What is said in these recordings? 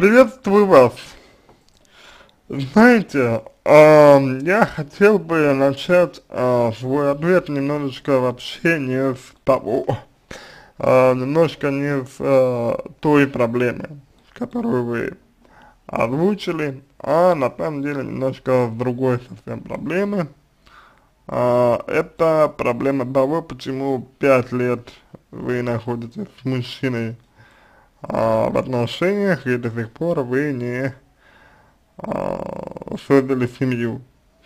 Приветствую вас. Знаете, э, я хотел бы начать э, свой ответ немножечко вообще не с того, э, немножко не с э, той проблемы, которую вы озвучили, а на самом деле немножко с другой совсем проблемы. Э, это проблема того, почему пять лет вы находитесь с мужчиной в отношениях, и до сих пор вы не а, создали семью.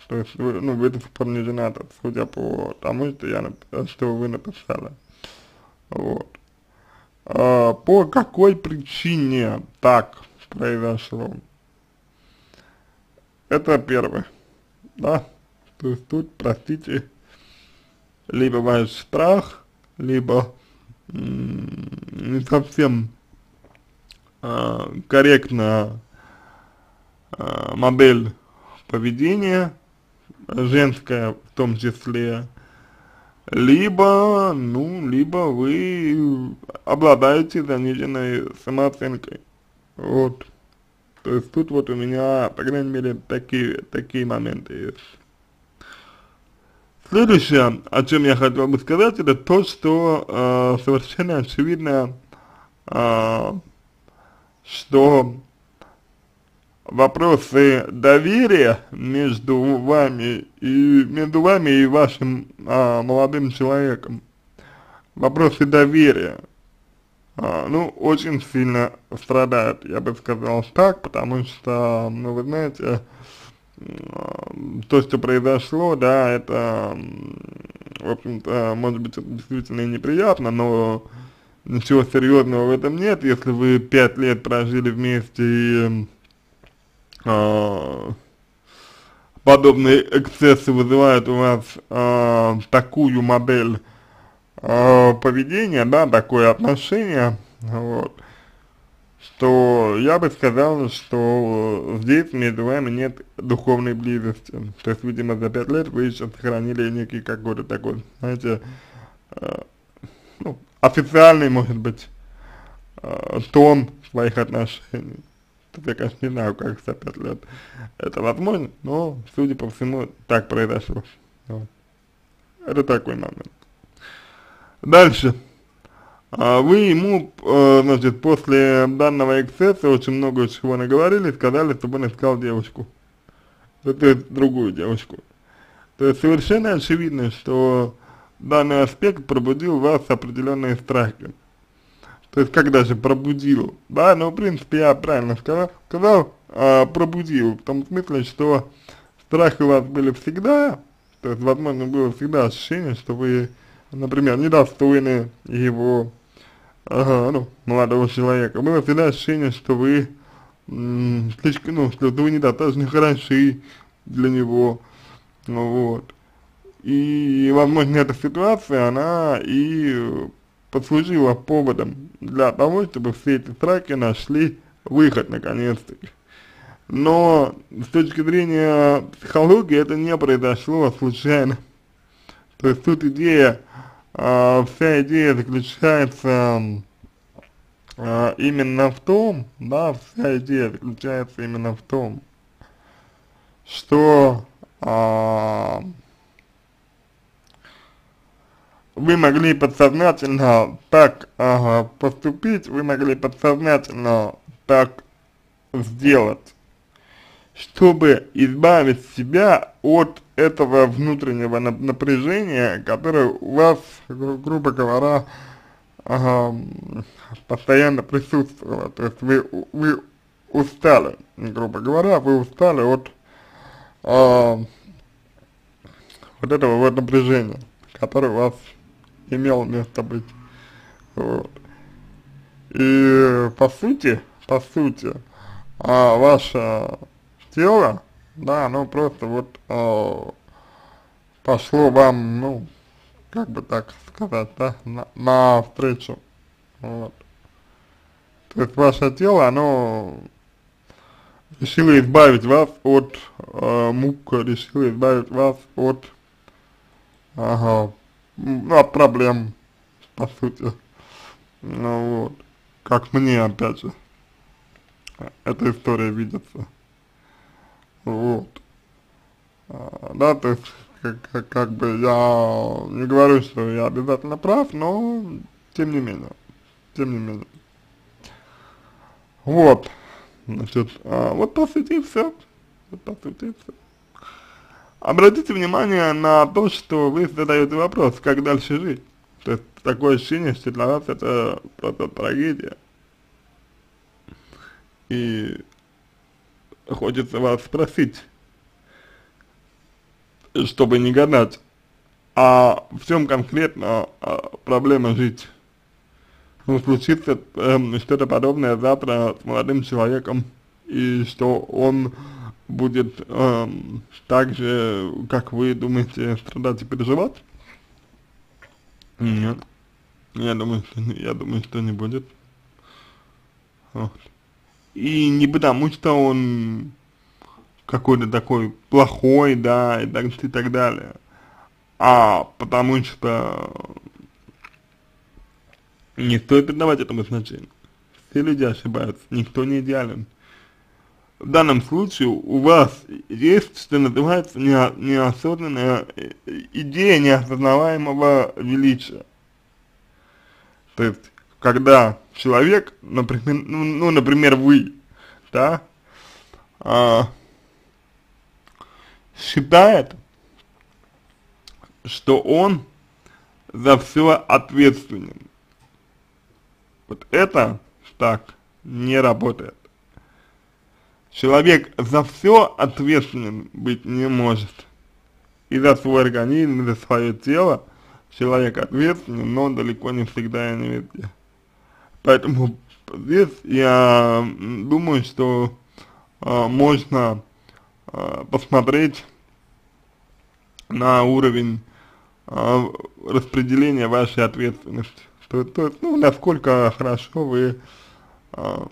То есть, вы, ну, вы до сих пор не женаты, судя по тому, что, я, что вы написали. Вот. А, по какой причине так произошло? Это первое, да? То есть тут, простите, либо ваш страх, либо не совсем э, корректно э, модель поведения, женская в том числе, либо, ну, либо вы обладаете заниженной самооценкой. Вот. То есть тут вот у меня, по крайней мере, такие, такие моменты есть. Следующее, о чем я хотел бы сказать, это то, что э, совершенно очевидно, э, что вопросы доверия между вами и между вами и вашим а, молодым человеком, вопросы доверия, а, ну, очень сильно страдают, я бы сказал так, потому что, ну, вы знаете, то, что произошло, да, это, в общем-то, может быть, действительно неприятно, но ничего серьезного в этом нет, если вы пять лет прожили вместе и э, подобные эксцессы вызывают у вас э, такую модель э, поведения, да, такое отношение, вот, что я бы сказал, что здесь между вами нет духовной близости. То есть, видимо, за пять лет вы еще сохранили некий какой-то такой, знаете, э, ну, официальный, может быть, э, тон своих отношений. Тут я, конечно, не знаю, как за пять лет это возможно, но, судя по всему, так произошло. Вот. Это такой момент. Дальше. А вы ему, э, значит, после данного эксцесса очень много чего наговорили, сказали, чтобы он искал девушку. То есть другую девушку. То есть совершенно очевидно, что данный аспект пробудил в вас определенные страхи. То есть, как даже пробудил, да, ну, в принципе, я правильно сказал, сказал а, пробудил, в том смысле, что страхи у вас были всегда, то есть, возможно, было всегда ощущение, что вы, например, недостойны его, ага, ну, молодого человека, было всегда ощущение, что вы, слишком, ну, что вы недостаточно хороши для него, вот. И, возможно, эта ситуация, она и послужила поводом для того, чтобы все эти страхи нашли выход наконец-таки. Но с точки зрения психологии это не произошло случайно. То есть тут идея, э, вся идея заключается э, именно в том, да, вся идея заключается именно в том, что э, вы могли подсознательно так ага, поступить, вы могли подсознательно так сделать, чтобы избавить себя от этого внутреннего напряжения, которое у вас, гру грубо говоря, ага, постоянно присутствовало. То есть вы, вы устали, грубо говоря, вы устали от а, вот этого вот напряжения, которое у вас имел место быть. Вот. И по сути, по сути, а, ваше тело, да, оно просто вот а, пошло вам, ну, как бы так сказать, да, на, на встречу. Вот. То есть ваше тело, оно решило избавить вас от э, мук, решило избавить вас от ага, от проблем, по сути. Ну вот, как мне, опять же. эта история видится. Вот. А, да, то есть, как, как, как бы я не говорю, что я обязательно прав, но тем не менее, тем не менее. Вот, значит, а, вот по сути все, вот по сути все. Обратите внимание на то, что вы задаете вопрос, как дальше жить. То есть такое ощущение, что для вас это просто трагедия. И хочется вас спросить, чтобы не гадать, а в чем конкретно а, проблема жить? Ну, случится э, что-то подобное завтра с молодым человеком, и что он будет э, так же, как вы думаете, страдать и переживать? Нет. Я думаю, что, я думаю, что не будет. Вот. И не потому, что он какой-то такой плохой, да, и так, и так далее, а потому что не стоит придавать этому значение. Все люди ошибаются, никто не идеален. В данном случае у вас есть, что называется, не, неосознанная идея неосознаваемого величия. То есть, когда человек, например, ну, ну например, вы, да, а, считает, что он за все ответственен. Вот это так не работает. Человек за все ответственен быть не может. И за свой организм, и за свое тело человек ответственен, но далеко не всегда и не везде. Поэтому здесь я думаю, что э, можно э, посмотреть на уровень э, распределения вашей ответственности. То, то ну, насколько хорошо вы э,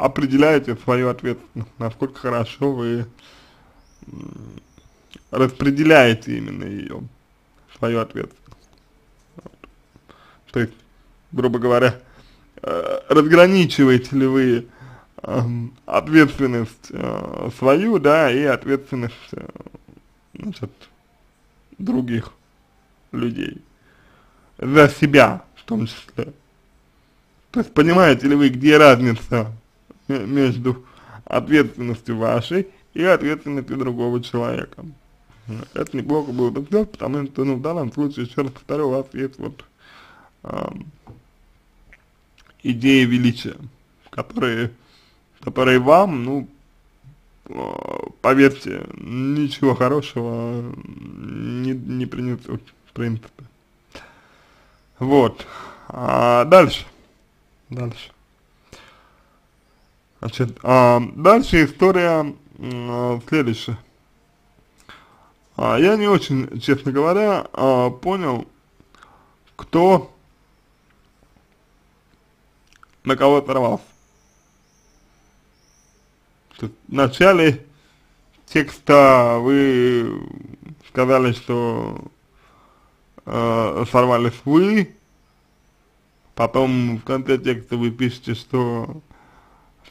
определяете свою ответственность, насколько хорошо вы распределяете именно ее, свою ответственность. То есть, грубо говоря, э, разграничиваете ли вы э, ответственность э, свою, да, и ответственность, э, значит, других людей за себя в том числе. То есть понимаете ли вы, где разница между ответственностью вашей и ответственностью другого человека? Это неплохо было бы сделать, потому что, ну, в данном случае, еще раз повторю, у вас есть вот э, идеи величия, которые, которые вам, ну, э, поверьте, ничего хорошего не, не принесут, в принципе. Вот. А дальше. Дальше. Значит, а, дальше история а, следующая. А, я не очень, честно говоря, а, понял, кто на кого сорвался. В начале текста вы сказали, что э, сорвались вы, потом в конце текста вы пишете, что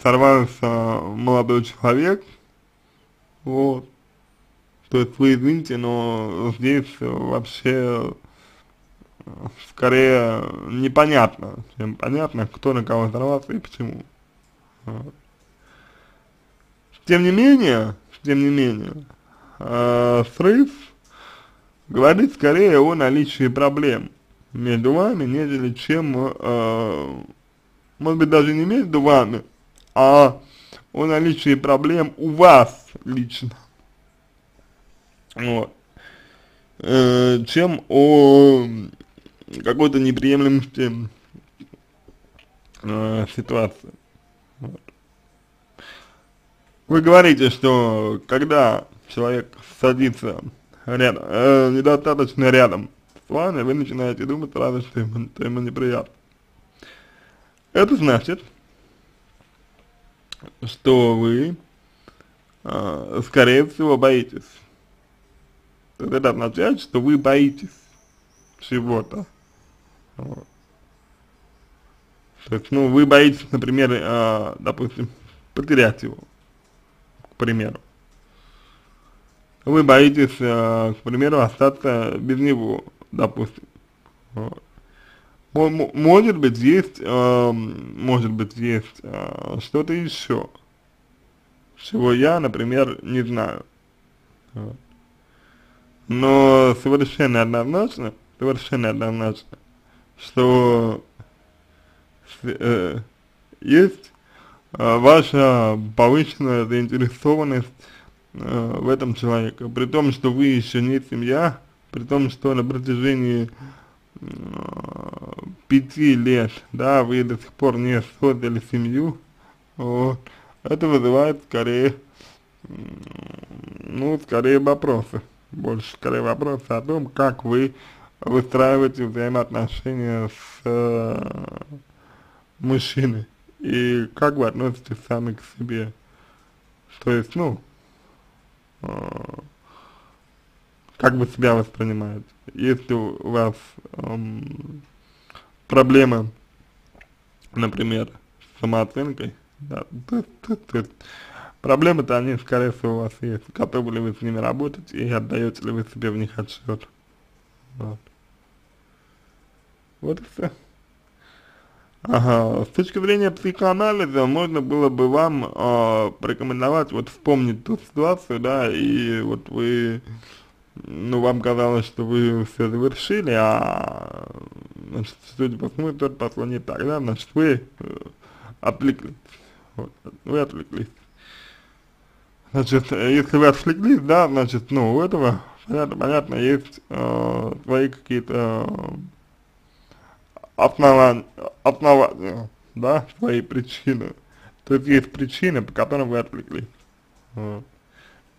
сорвался молодой человек, вот, то есть вы извините, но здесь вообще э, скорее непонятно, чем понятно, кто на кого сорвался и почему. Тем не менее, тем не менее, э, срыв говорит скорее о наличии проблем между вами, нежели чем, э, может быть, даже не между вами, а о наличии проблем у вас лично. Вот. Э, чем о какой-то неприемлемости э, ситуации. Вот. Вы говорите, что когда человек садится рядом, э, недостаточно рядом с вами, вы начинаете думать сразу, что ему, что ему неприятно. Это значит, что вы, э, скорее всего, боитесь. Это означает, что вы боитесь чего-то. Вот. То есть, ну, вы боитесь, например, э, допустим, потерять его, к примеру. Вы боитесь, э, к примеру, остаться без него, допустим. Вот. Может быть, есть, э, может быть, есть э, что-то еще, чего я, например, не знаю. Но совершенно однозначно, совершенно однозначно, что э, есть э, ваша повышенная заинтересованность э, в этом человеке, при том, что вы еще не семья, при том, что на протяжении пяти лет, да, вы до сих пор не создали семью, вот, это вызывает скорее, ну, скорее вопросы, больше скорее вопросы о том, как вы выстраиваете взаимоотношения с э, мужчиной и как вы относитесь сами к себе. То есть, ну, э, как вы себя воспринимаете. Если у вас эм, проблемы, например, с самооценкой, да, то, то, то, проблемы-то они, скорее всего, у вас есть. Готовы ли вы с ними работать и отдаете ли вы себе в них отчет. Вот. Вот и все. Ага, с точки зрения психоанализа можно было бы вам э, порекомендовать вот вспомнить ту ситуацию, да, и вот вы ну, вам казалось, что вы все завершили, а, значит, судя по всему, тот пошло не так, да, значит, вы э, отвлеклись, вот, вы отвлеклись. Значит, если вы отвлеклись, да, значит, ну, у этого, понятно, понятно есть э, свои какие-то основания, основания, да, свои причины. То есть есть причины, по которым вы отвлеклись. Вот.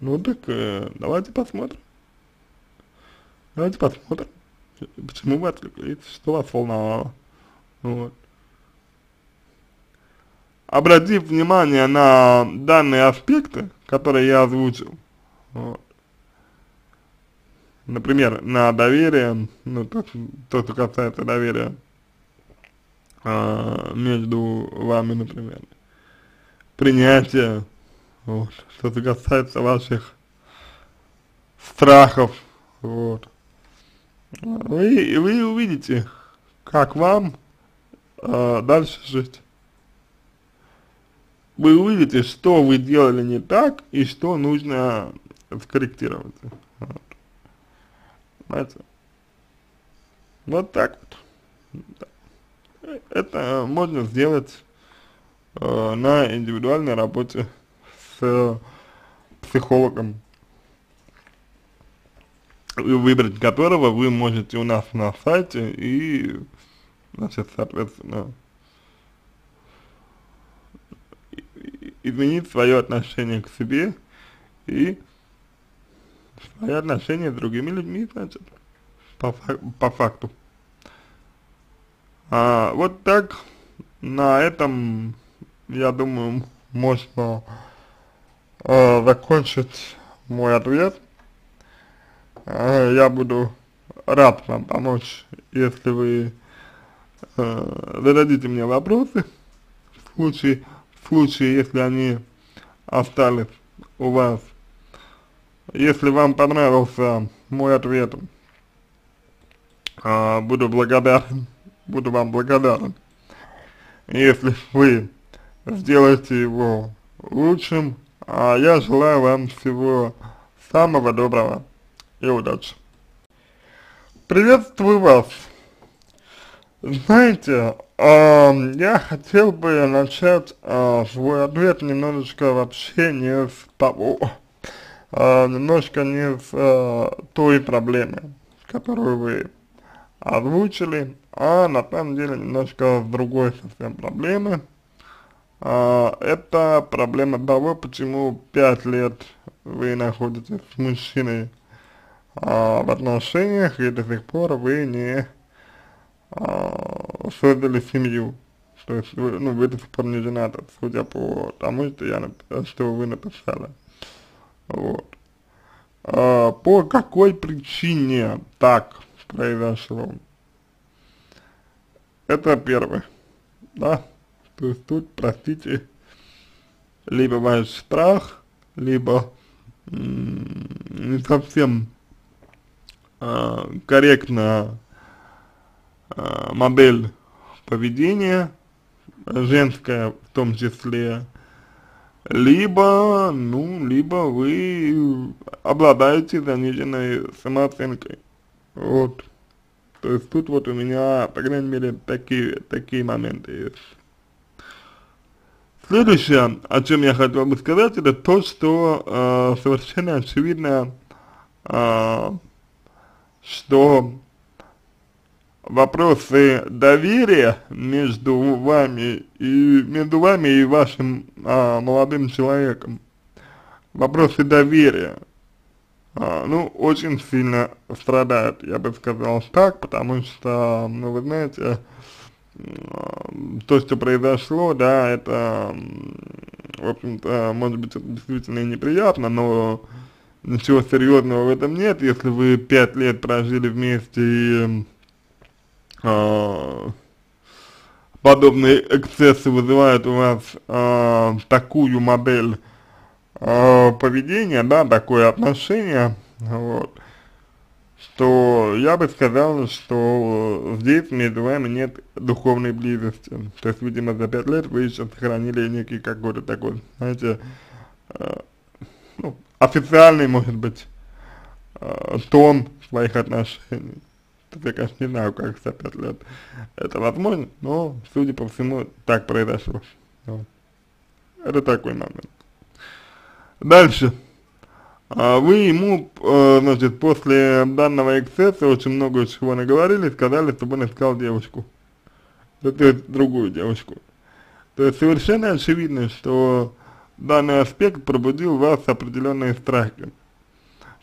Ну так, э, давайте посмотрим. Давайте посмотрим, почему вы отвлеклись, что вас волновало. Вот. Обратив внимание на данные аспекты, которые я озвучил, вот. например, на доверие, ну, то, то что касается доверия а, между вами, например, принятие, вот, что касается ваших страхов, вот, вы, вы увидите, как вам э, дальше жить. Вы увидите, что вы делали не так и что нужно скорректировать. Вот. Понимаете? Вот так вот. Это можно сделать э, на индивидуальной работе с психологом выбрать которого вы можете у нас на сайте и, значит, соответственно, изменить свое отношение к себе и свои отношения с другими людьми, значит, по, по факту. А, вот так, на этом, я думаю, можно э, закончить мой ответ. Я буду рад вам помочь, если вы зададите мне вопросы, в случае, в случае, если они остались у вас. Если вам понравился мой ответ, э, буду благодарен, буду вам благодарен. Если вы сделаете его лучшим, а я желаю вам всего самого доброго и удачи. Приветствую вас. Знаете, э, я хотел бы начать э, свой ответ немножечко вообще не с того, э, немножко не с э, той проблемы, которую вы озвучили, а на самом деле немножко с другой совсем проблемы. А, это проблема того, почему пять лет вы находитесь с мужчиной а, в отношениях, и до сих пор вы не а, создали семью. То есть вы, ну, вы до сих пор не женаты, судя по тому, что, я, что вы написали. Вот. А, по какой причине так произошло? Это первый да, то есть тут, простите, либо ваш страх, либо не совсем э, э, модель поведения, женская в том числе, либо, ну, либо вы обладаете заниженной самооценкой. Вот. То есть тут вот у меня, по крайней мере, такие, такие моменты есть. Следующее, о чем я хотел бы сказать, это то, что э, совершенно очевидно, э, что вопросы доверия между вами и между вами и вашим а, молодым человеком, вопросы доверия, а, ну, очень сильно страдают, я бы сказал так, потому что, ну, вы знаете, то, что произошло, да, это, в общем-то, может быть, это действительно неприятно, но ничего серьезного в этом нет, если вы пять лет прожили вместе и э, подобные эксцессы вызывают у вас э, такую модель э, поведения, да, такое отношение, вот, что я бы сказал, что здесь между вами нет духовной близости. То есть, видимо, за пять лет вы еще сохранили некий какой-то такой, знаете, э, официальный, может быть, э, тон своих отношений. Я, конечно, не знаю, как за пять лет это возможно, но, судя по всему, так произошло. Вот. Это такой момент. Дальше. А вы ему, э, значит, после данного эксцесса очень много чего наговорили, сказали, чтобы он искал девушку. То другую девушку. То есть совершенно очевидно, что данный аспект пробудил в вас определенные страхи.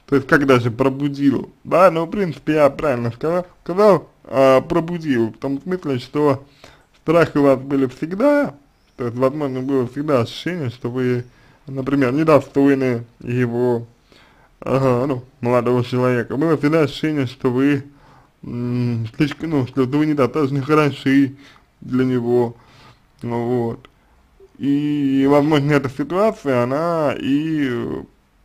То есть как даже пробудил, да, ну в принципе я правильно сказал, сказал а, пробудил, в том смысле, что страхи у вас были всегда, то есть возможно было всегда ощущение, что вы, например, недостойны его, ага, ну, молодого человека, было всегда ощущение, что вы слишком, ну, что вы недостаточно хороши для него, вот. И, возможно, эта ситуация, она и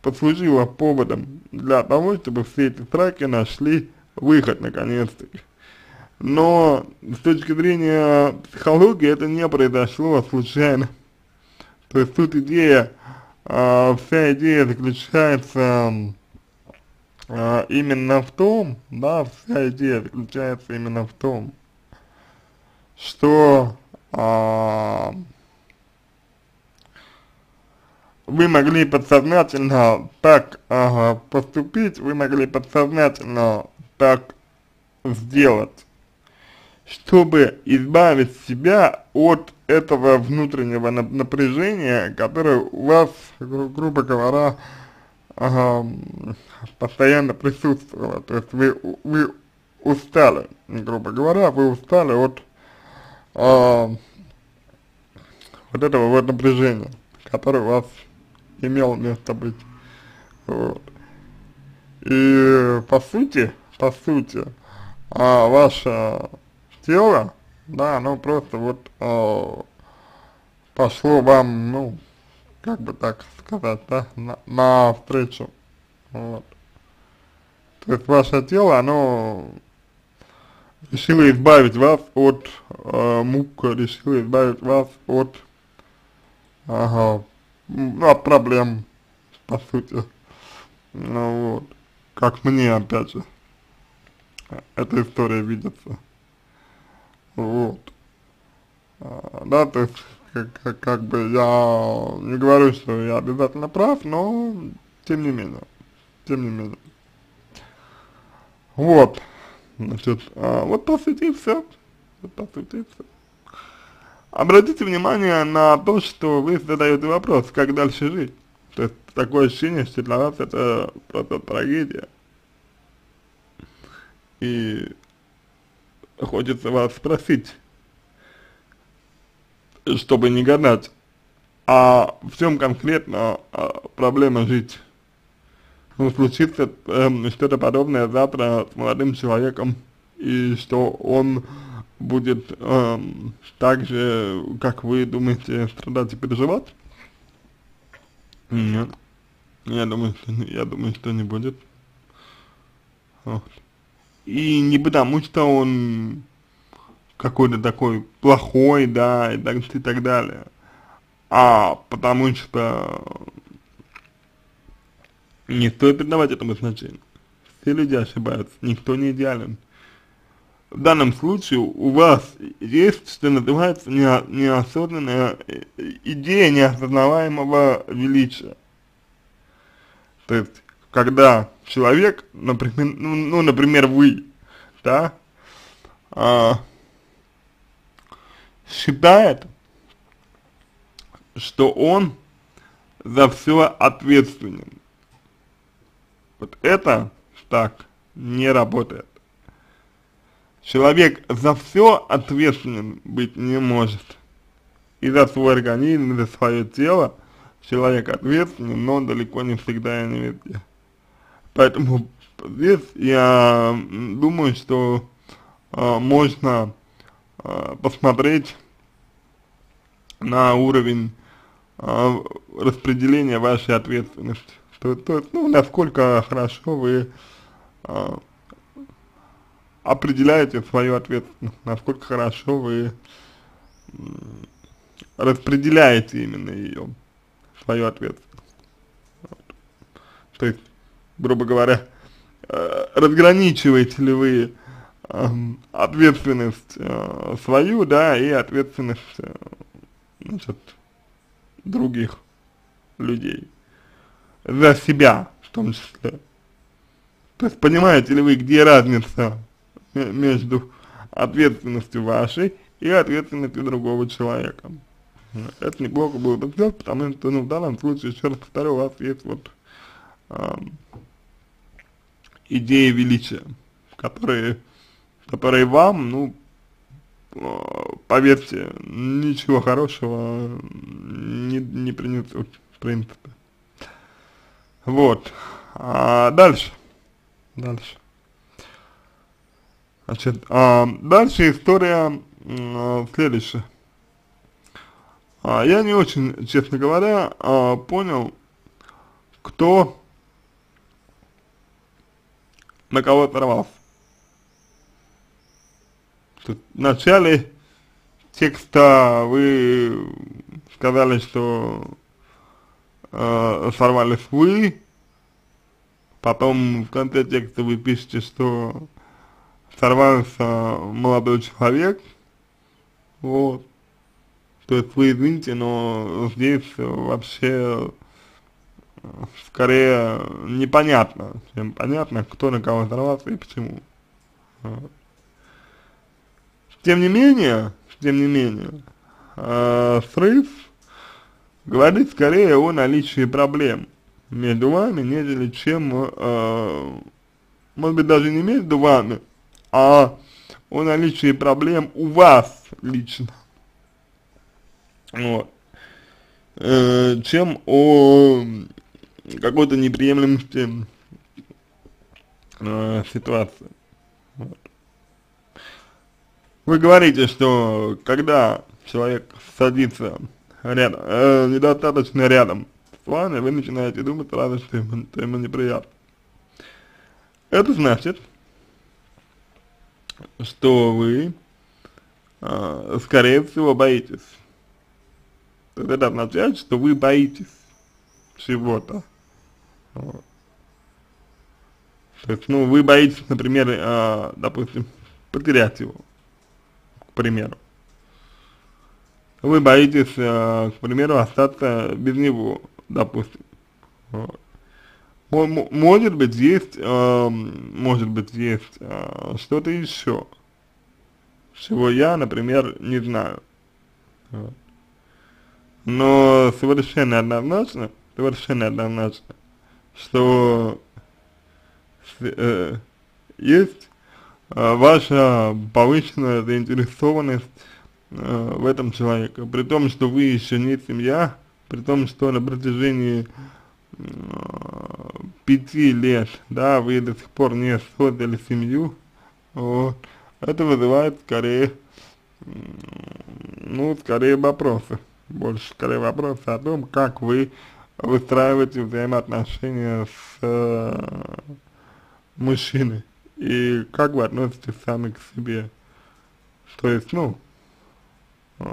послужила поводом для того, чтобы все эти страхи нашли выход наконец-таки. Но с точки зрения психологии это не произошло случайно. То есть тут идея, э, вся идея заключается э, именно в том, да, вся идея заключается именно в том, что э, вы могли подсознательно так ага, поступить, вы могли подсознательно так сделать, чтобы избавить себя от этого внутреннего напряжения, которое у вас, гру грубо говоря, ага, постоянно присутствовало. То есть вы, вы устали, грубо говоря, вы устали от а, вот этого вот напряжения, которое у вас имел место быть. Вот. И по сути, по сути, а, ваше тело, да, оно просто вот а, пошло вам, ну, как бы так сказать, да, на, на встречу. Вот. То есть ваше тело, оно решило избавить вас от э, мук, решило избавить вас от ага, ну, от проблем, по сути. Ну вот, как мне, опять же, эта история видится. Вот. А, да, то есть, как, как, как бы я не говорю, что я обязательно прав, но тем не менее, тем не менее. Вот, значит, а, вот по сути все, вот по сути все. Обратите внимание на то, что вы задаете вопрос, как дальше жить. То есть такое ощущение, что для вас это просто трагедия. И хочется вас спросить, чтобы не гадать, а в чем конкретно а, проблема жить? Ну, случится э, что-то подобное завтра с молодым человеком, и что он будет э, так же, как вы думаете, страдать и переживать? Нет. Я думаю, что, я думаю, что не будет. Вот. И не потому, что он какой-то такой плохой, да, и так, и так далее, а потому что не стоит придавать этому значение. Все люди ошибаются, никто не идеален. В данном случае у вас есть, что называется, неосознанная идея неосознаваемого величия. То есть, когда человек, например, ну, ну например, вы, да, а, считает, что он за все ответственен. Вот это так не работает. Человек за все ответственен быть не может. И за свой организм, и за свое тело человек ответственен, но далеко не всегда и не везде. Поэтому здесь я думаю, что э, можно э, посмотреть на уровень э, распределения вашей ответственности. То, то, ну, насколько хорошо вы э, определяете свою ответственность, насколько хорошо вы распределяете именно ее, свою ответственность. Вот. То есть, грубо говоря, э, разграничиваете ли вы э, ответственность э, свою, да, и ответственность, э, значит, других людей за себя в том числе. То есть понимаете ли вы, где разница между ответственностью вашей и ответственностью другого человека? Это неплохо было бы сделать, потому что, ну, в данном случае, еще раз повторю, у вас есть вот э, идеи величия, которые, которые вам, ну, поверьте, ничего хорошего не, не принесут, в принципе. Вот. А дальше. Дальше. Значит, а, дальше история а, следующая. А, я не очень, честно говоря, а, понял, кто на кого оторвался. В начале текста вы сказали, что э, сорвались вы, потом в конце текста вы пишете, что сорвался молодой человек, вот, то есть вы извините, но здесь вообще скорее непонятно, чем понятно, кто на кого сорвался и почему. Тем не менее, тем не менее, э, срыв говорит скорее о наличии проблем между вами, нежели чем, э, может быть, даже не между вами, а о наличии проблем у вас лично. Вот. Э, чем о какой-то неприемлемости э, ситуации. Вы говорите, что когда человек садится рядом, э, недостаточно рядом с вами, вы начинаете думать сразу, что ему, что ему неприятно. Это значит, что вы, э, скорее всего, боитесь. Это означает, что вы боитесь чего-то. Вот. То есть, ну, вы боитесь, например, э, допустим, потерять его, к примеру вы боитесь, э, к примеру, остаться без него, допустим. Вот. Может быть, есть, э, может быть, есть э, что-то еще, чего я, например, не знаю. Но совершенно однозначно, совершенно однозначно, что э, есть э, ваша повышенная заинтересованность э, в этом человека, при том, что вы еще не семья, при том, что на протяжении пяти лет, да, вы до сих пор не создали семью, вот, это вызывает скорее ну, скорее вопросы, больше скорее вопросы о том, как вы выстраиваете взаимоотношения с э, мужчиной и как вы относитесь сами к себе. То есть, ну, э,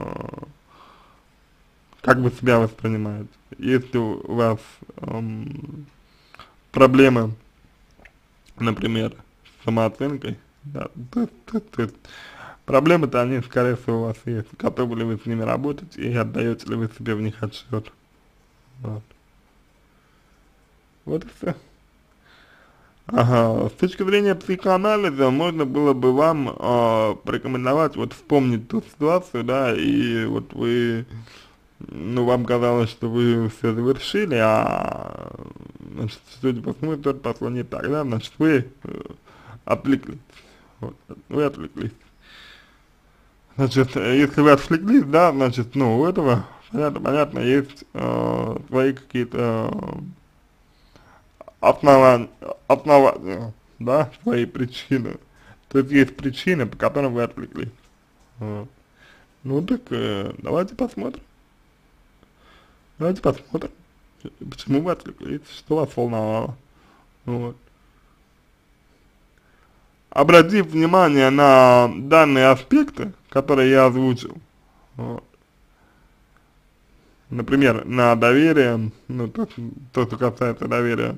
как вы себя воспринимаете. Если у вас э, проблемы, например, с самооценкой, да, то, то, то, проблемы-то они, скорее всего, у вас есть. Готовы ли вы с ними работать и отдаете ли вы себе в них отчет. Вот. Вот и все. Ага, с точки зрения психоанализа можно было бы вам э, порекомендовать вот вспомнить ту ситуацию, да, и вот вы, ну, вам казалось, что вы все завершили, а, значит, судя по всему, тот пошло не так, да, значит, вы э, отвлеклись, вот, вы отвлеклись. Значит, если вы отвлеклись, да, значит, ну, у этого, понятно, понятно есть э, свои какие-то основания, основания, да, свои причины. То есть есть причины, по которым вы отвлеклись. Вот. Ну так э, давайте посмотрим. Давайте посмотрим, почему вы отвлеклись, что вас волновало. Вот. Обратив внимание на данные аспекты, которые я озвучил, вот. например, на доверие, ну, то, то что касается доверия,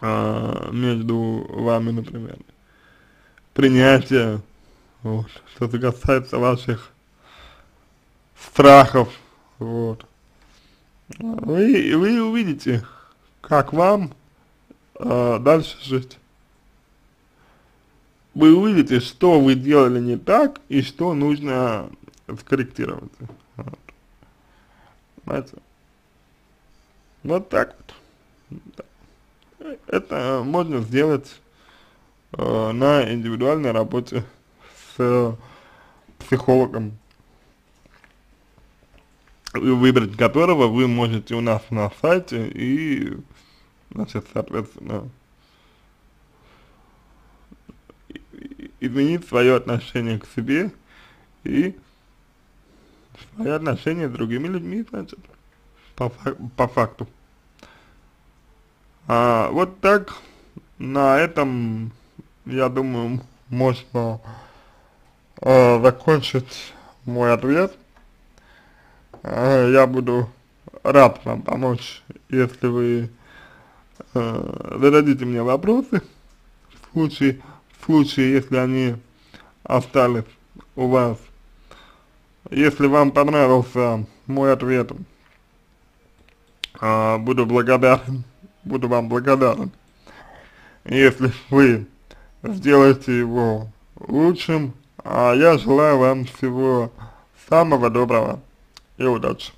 а, между вами, например. Принятие, вот, что касается ваших страхов, вот. Вы, вы увидите, как вам э, дальше жить. Вы увидите, что вы делали не так и что нужно скорректировать. Вот. Понимаете? Вот так вот это можно сделать э, на индивидуальной работе с психологом, выбрать которого вы можете у нас на сайте и, значит, соответственно, изменить свое отношение к себе и свои отношения с другими людьми, значит, по, по факту. А, вот так, на этом, я думаю, можно э, закончить мой ответ. Я буду рад вам помочь, если вы э, зададите мне вопросы, в случае, в случае, если они остались у вас. Если вам понравился мой ответ, э, буду благодарен буду вам благодарен, если вы сделаете его лучшим, а я желаю вам всего самого доброго и удачи.